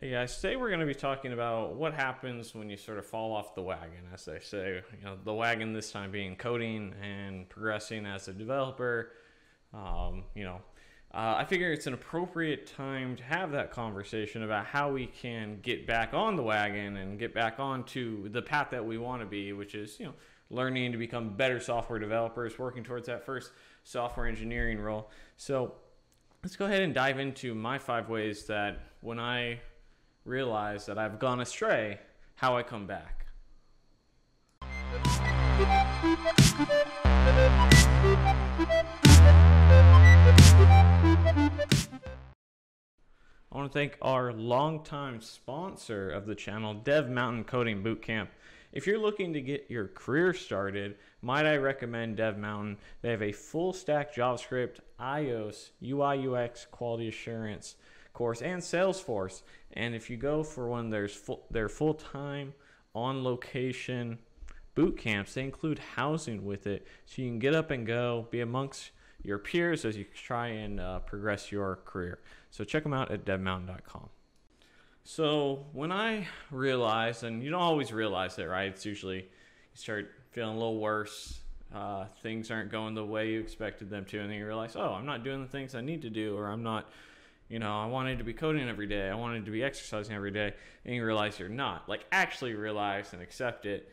Hey guys, today we're going to be talking about what happens when you sort of fall off the wagon, as they say. You know, the wagon this time being coding and progressing as a developer. Um, you know, uh, I figure it's an appropriate time to have that conversation about how we can get back on the wagon and get back onto the path that we want to be, which is, you know, learning to become better software developers, working towards that first software engineering role. So let's go ahead and dive into my five ways that when I realize that I've gone astray, how I come back. I want to thank our longtime sponsor of the channel, Dev Mountain Coding Bootcamp. If you're looking to get your career started, might I recommend Dev Mountain? They have a full stack JavaScript, iOS, UI UX, quality assurance course, and Salesforce. And if you go for one of their full, their full time, on location boot camps, they include housing with it, so you can get up and go, be amongst your peers as you try and uh, progress your career. So check them out at devmountain.com. So when I realized, and you don't always realize it, right? It's usually you start feeling a little worse. Uh, things aren't going the way you expected them to, and then you realize, oh, I'm not doing the things I need to do, or I'm not, you know, I wanted to be coding every day, I wanted to be exercising every day, and you realize you're not. Like actually realize and accept it.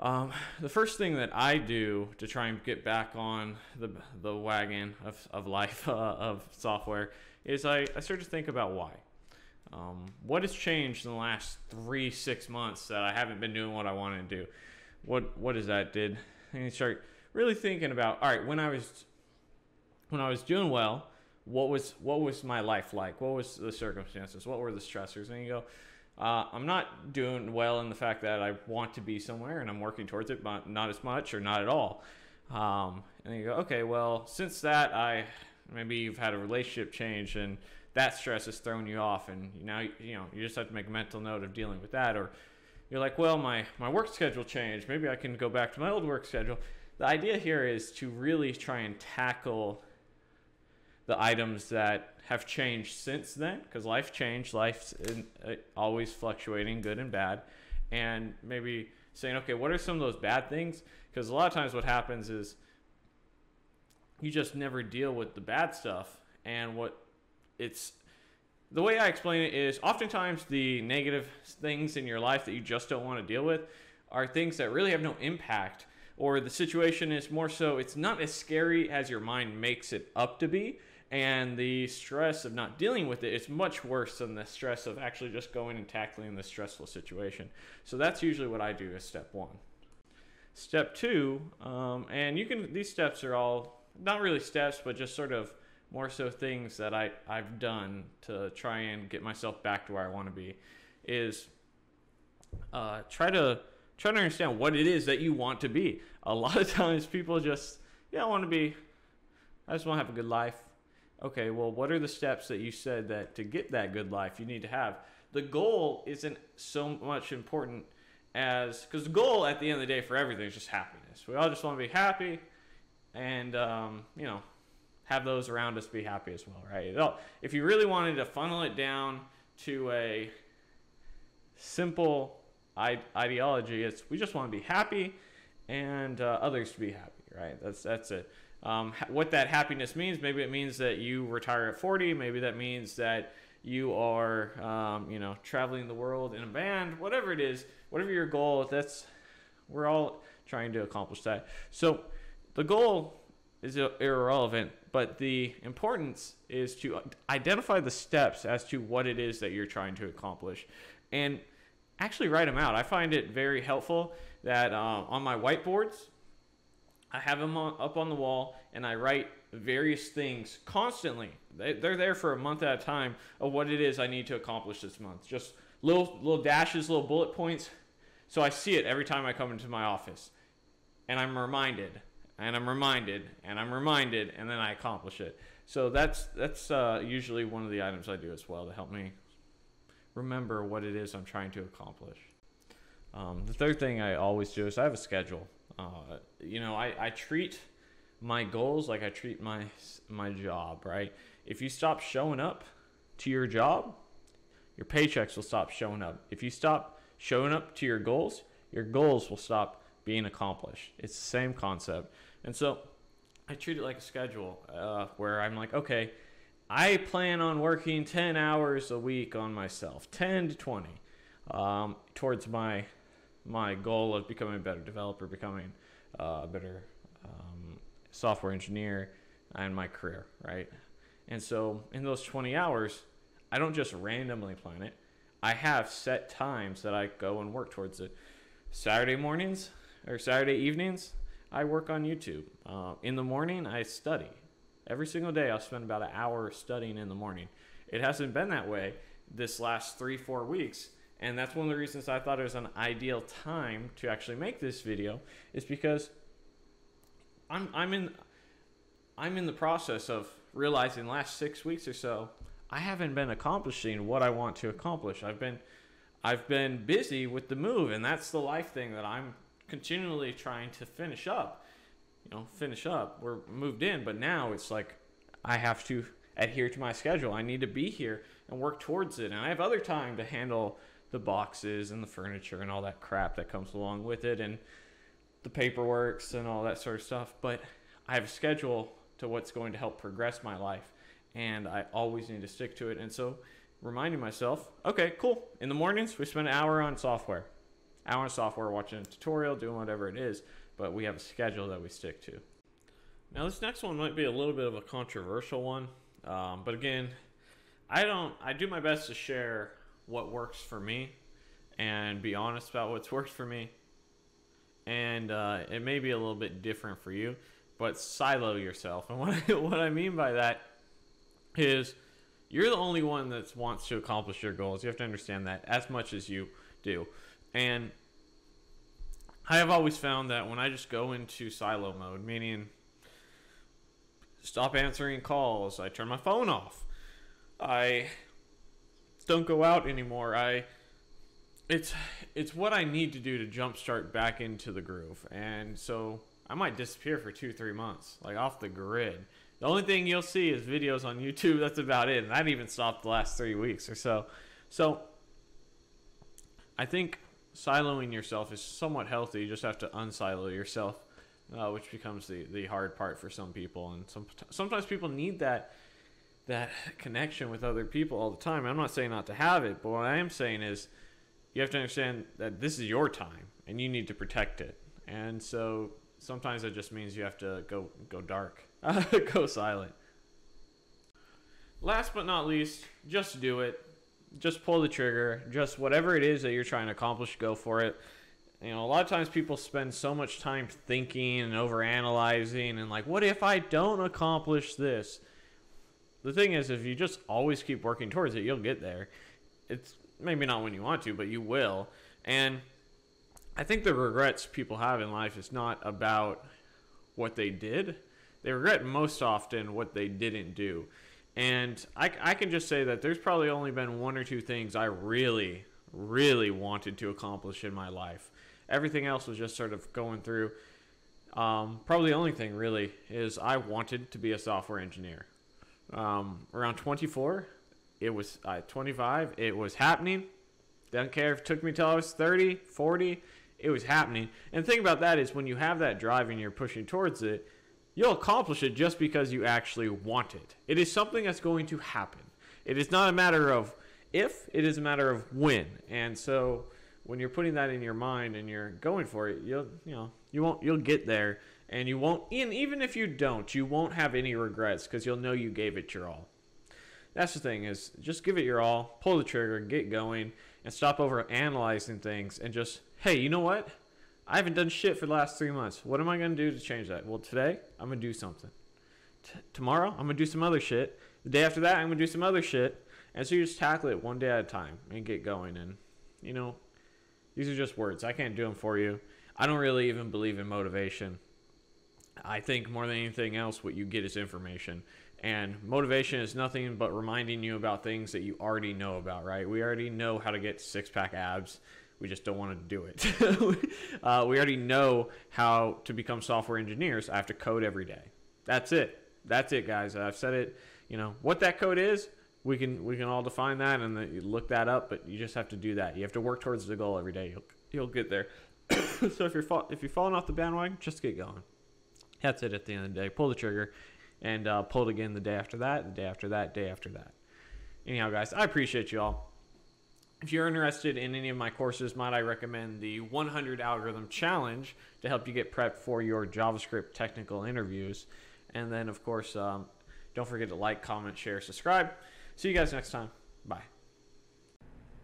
Um, the first thing that I do to try and get back on the, the wagon of, of life, uh, of software, is I, I start to think about why. Um, what has changed in the last three, six months that I haven't been doing what I wanted to do? What what is that did? And you start really thinking about, all right, when I was when I was doing well, what was what was my life like? What was the circumstances? What were the stressors? And you go, uh, I'm not doing well in the fact that I want to be somewhere and I'm working towards it, but not as much or not at all. Um, and you go, okay, well, since that, I maybe you've had a relationship change and that stress has thrown you off, and now you know you just have to make a mental note of dealing with that. Or you're like, well, my my work schedule changed. Maybe I can go back to my old work schedule. The idea here is to really try and tackle the items that have changed since then, because life changed, life's in, uh, always fluctuating, good and bad, and maybe saying, okay, what are some of those bad things? Because a lot of times what happens is you just never deal with the bad stuff, and what it's the way I explain it is oftentimes the negative things in your life that you just don't want to deal with are things that really have no impact. Or the situation is more so it's not as scary as your mind makes it up to be and the stress of not dealing with it is much worse than the stress of actually just going and tackling the stressful situation so that's usually what i do as step one step two um, and you can these steps are all not really steps but just sort of more so things that I, I've done to try and get myself back to where I want to be is uh, try to try to understand what it is that you want to be. A lot of times people just, yeah, I want to be, I just want to have a good life. Okay, well, what are the steps that you said that to get that good life you need to have? The goal isn't so much important as, because the goal at the end of the day for everything is just happiness. We all just want to be happy and, um, you know, have those around us be happy as well, right? If you really wanted to funnel it down to a simple ideology, it's we just want to be happy and uh, others to be happy, right? That's that's it. Um, what that happiness means, maybe it means that you retire at 40. Maybe that means that you are, um, you know, traveling the world in a band. Whatever it is, whatever your goal, that's we're all trying to accomplish that. So the goal is irrelevant but the importance is to identify the steps as to what it is that you're trying to accomplish and actually write them out. I find it very helpful that uh, on my whiteboards, I have them on, up on the wall and I write various things constantly. They, they're there for a month at a time of what it is I need to accomplish this month. Just little little dashes, little bullet points. So I see it every time I come into my office. And I'm reminded and I'm reminded, and I'm reminded, and then I accomplish it. So that's that's uh, usually one of the items I do as well to help me remember what it is I'm trying to accomplish. Um, the third thing I always do is I have a schedule. Uh, you know, I, I treat my goals like I treat my my job. Right? If you stop showing up to your job, your paychecks will stop showing up. If you stop showing up to your goals, your goals will stop being accomplished. It's the same concept. And so I treat it like a schedule uh, where I'm like, okay, I plan on working 10 hours a week on myself, 10 to 20, um, towards my my goal of becoming a better developer, becoming uh, a better um, software engineer, and my career, right? And so in those 20 hours, I don't just randomly plan it. I have set times that I go and work towards it. Saturday mornings or Saturday evenings, I work on YouTube. Uh, in the morning, I study. Every single day, I'll spend about an hour studying in the morning. It hasn't been that way this last three, four weeks. And that's one of the reasons I thought it was an ideal time to actually make this video, is because I'm, I'm in I'm in the process of realizing last six weeks or so, I haven't been accomplishing what I want to accomplish. I've been I've been busy with the move, and that's the life thing that I'm continually trying to finish up. You know, finish up. We're moved in, but now it's like I have to adhere to my schedule. I need to be here and work towards it. And I have other time to handle the boxes and the furniture and all that crap that comes along with it and the paperworks and all that sort of stuff. But I have a schedule to what's going to help progress my life. And I always need to stick to it. And so reminding myself, okay, cool. In the mornings, we spend an hour on software. Hour on software, watching a tutorial, doing whatever it is, but we have a schedule that we stick to. Now, this next one might be a little bit of a controversial one, um, but again, I don't. I do my best to share what works for me, and be honest about what's worked for me. And uh, it may be a little bit different for you but silo yourself. And what I, what I mean by that is you're the only one that wants to accomplish your goals. You have to understand that as much as you do. And I have always found that when I just go into silo mode, meaning stop answering calls, I turn my phone off, I don't go out anymore. I it's it's what I need to do to jumpstart back into the groove. And so I might disappear for two, three months, like off the grid. The only thing you'll see is videos on YouTube. That's about it. And that even stopped the last three weeks or so. So I think siloing yourself is somewhat healthy. You just have to unsilo yourself, uh, which becomes the, the hard part for some people. And some, sometimes people need that that connection with other people all the time. I'm not saying not to have it, but what I am saying is you have to understand that this is your time and you need to protect it. And so sometimes it just means you have to go go dark, go silent. Last but not least, just do it. Just pull the trigger. Just whatever it is that you're trying to accomplish, go for it. You know, a lot of times people spend so much time thinking and overanalyzing and like, what if I don't accomplish this? The thing is, if you just always keep working towards it, you'll get there. It's maybe not when you want to, but you will. And I think the regrets people have in life is not about what they did. They regret most often what they didn't do. And I, I can just say that there's probably only been one or two things I really, really wanted to accomplish in my life. Everything else was just sort of going through. Um, probably the only thing really is I wanted to be a software engineer. Um, around 24, it was uh, 25, it was happening. Doesn't care if it took me till I was 30, 40 it was happening. And the thing about that is when you have that drive and you're pushing towards it, you'll accomplish it just because you actually want it. It is something that's going to happen. It is not a matter of if, it is a matter of when. And so when you're putting that in your mind and you're going for it, you'll you know, you won't you'll get there and you won't and even if you don't, you won't have any regrets because you'll know you gave it your all. That's the thing is just give it your all, pull the trigger, get going, and stop over analyzing things and just hey, you know what? I haven't done shit for the last three months. What am I going to do to change that? Well, today, I'm going to do something. T- tomorrow, I'm going to do some other shit. The day after that, I'm going to do some other shit. And so you just tackle it one day at a time and get going. And, you know, these are just words. I can't do them for you. I don't really even believe in motivation. I think more than anything else, what you get is information. And motivation is nothing but reminding you about things that you already know about, right? We already know how to get six pack abs we just don't want to do it. uh, we already know how to become software engineers. I have to code every day. That's it. That's it, guys. I've said it. You know what that code is. we can we can all define that and you look that up, but you just have to do that. You have to work towards the goal every day. You'll you'll get there. so if you're fall, if you're falling off the bandwagon, just get going. That's it. At the end of the day, pull the trigger, and uh, pull it again the day after that, the day after that, day after that. Anyhow, guys, I appreciate you all. If you're interested in any of my courses, might I recommend the 100 Algorithm Challenge to help you get prepped for your JavaScript technical interviews. And then, of course, um, don't forget to like, comment, share, subscribe. See you guys next time. Bye.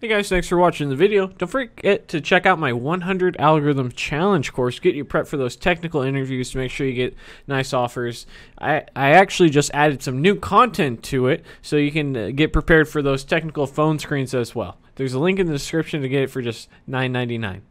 Hey guys, thanks for watching the video. Don't forget to check out my 100 Algorithm Challenge course. Get you prepped for those technical interviews to make sure you get nice offers. I, I actually just added some new content to it so you can uh, get prepared for those technical phone screens as well. There's a link in the description to get it for just $9.99.